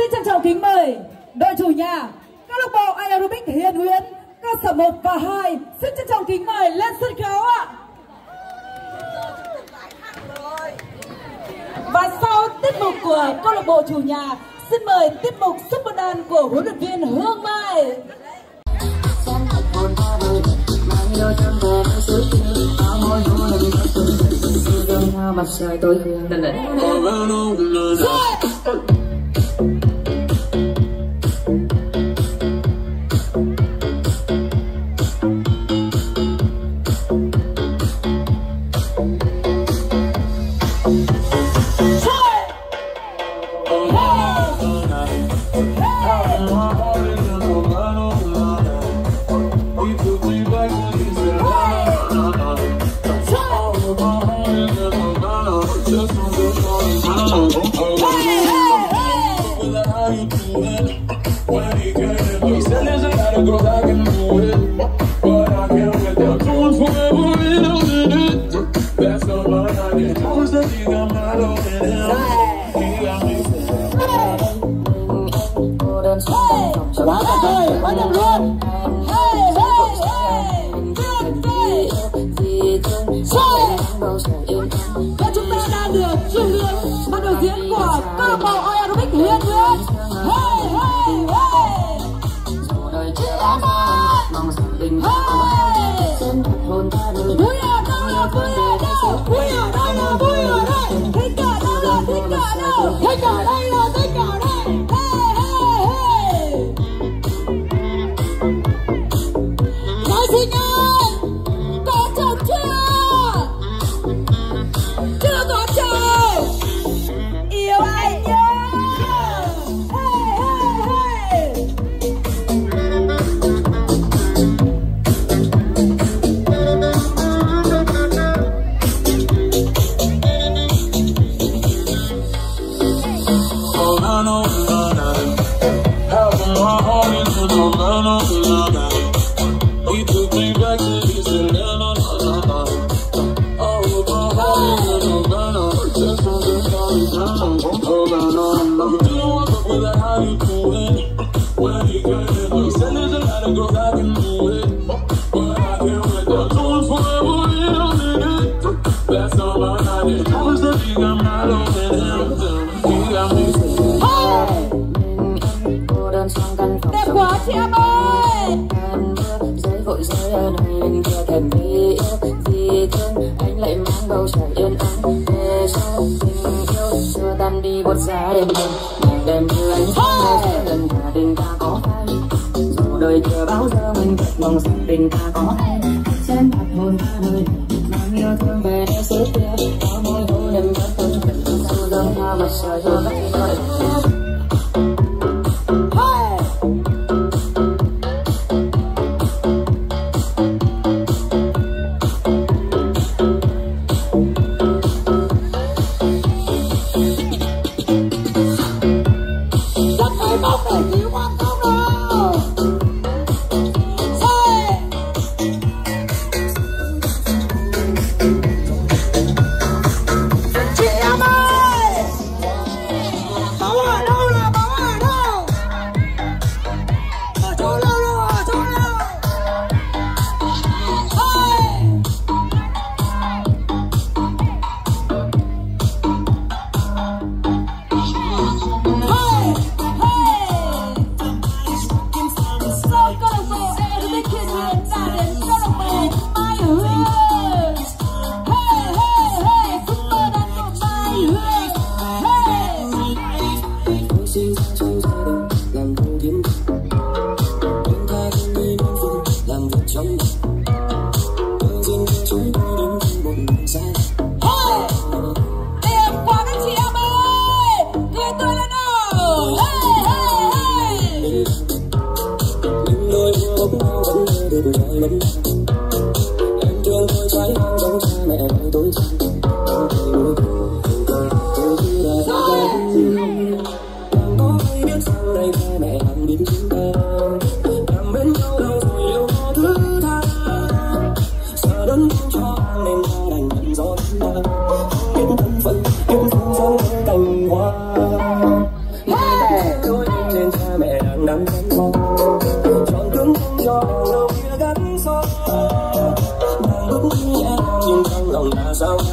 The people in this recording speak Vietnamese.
xin trân trọng kính mời đội chủ nhà câu lạc bộ aerobic Hiền Nguyễn cơ sở 1 và 2 xin trân trọng kính mời lên sân khấu ạ. Và sau tiết mục của câu lạc bộ chủ nhà, xin mời tiết mục super đàn của huấn luyện viên Hương Mai. mặt trời tối hương đần đần He said there's a lot of girls I can do it. no, no, no, no. em giấy vội ở nơi anh kia thầm vì yêu vì thương. Anh lại mang bầu trời yên ắng về sau tình yêu. Xưa tan đi buốt giá đêm đêm nàng đêm như anh không nghe lần cả tình ta có phai dù đời chưa bao giờ mình thật mong rằng tình ta có em trên mặt hồn ta nơi mang yêu thương về nơi xứ kia có môi hôn em rất thân tình sao dâng hoa mặt trời cho vách ready. sao